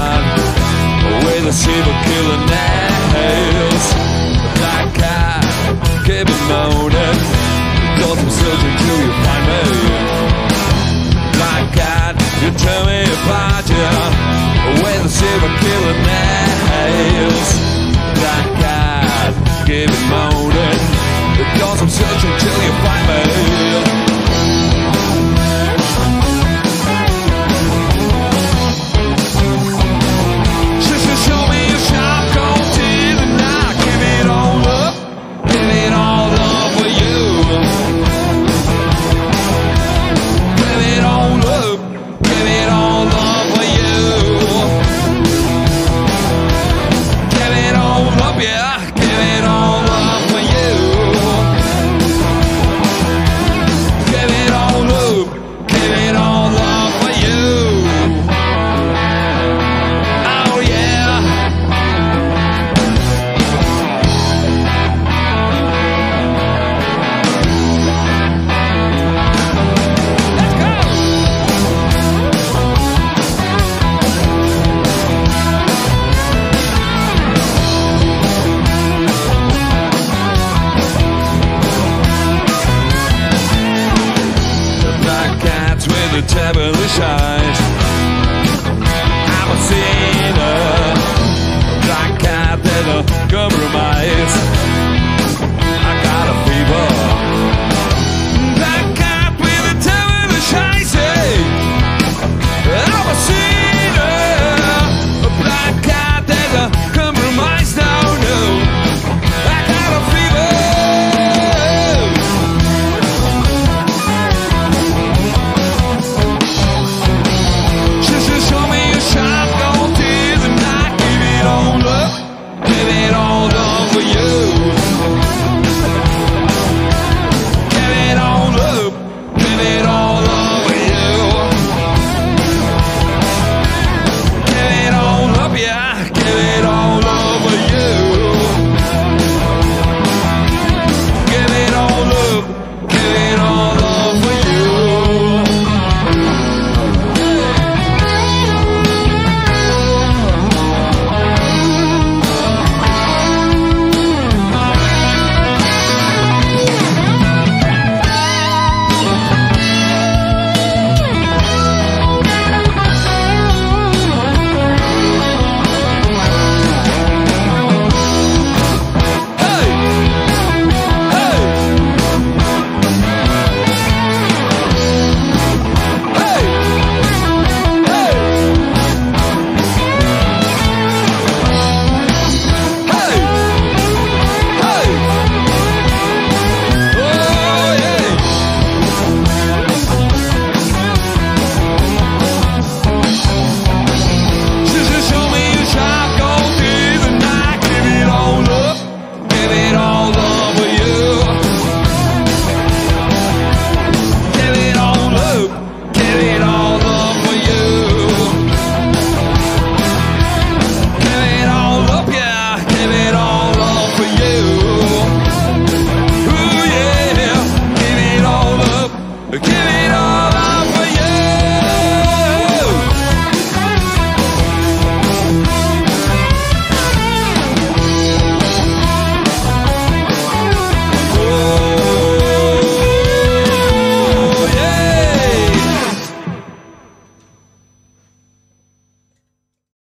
apart with a silver killer nails. Black cat, keep it moaning, cause I'm searching till you find me. Black cat, you tear me apart, yeah, with a silver killer cats with the devilish eyes. I'm a sinner. A black cat that a compromise.